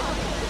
Oh,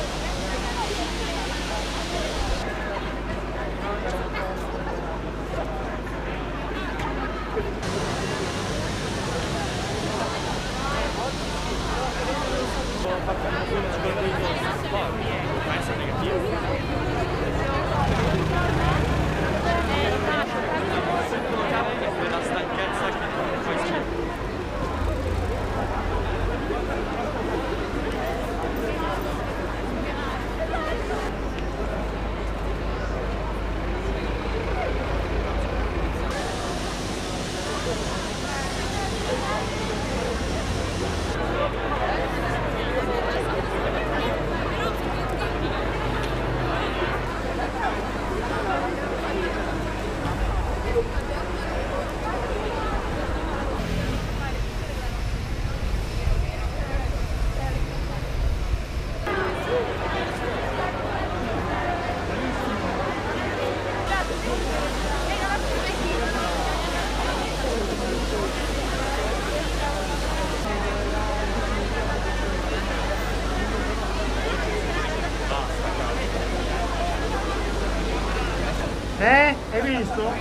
Eh? Hai visto?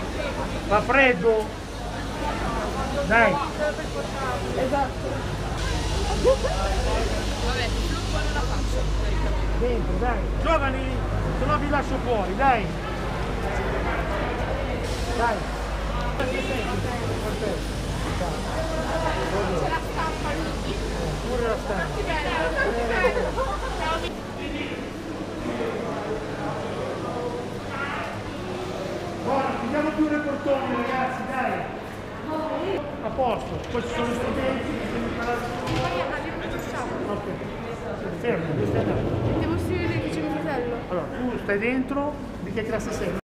Fa freddo? Dai. Dentro, dai. Giovani, se no vi lascio fuori, dai. Dai. Chiudiamo più le portoni ragazzi, dai. A posto, poi ci sono gli studenti che devono imparare. Ok, fermo? Devo scrivere che c'è mio fratello. Allora, tu stai dentro, di che classe sei?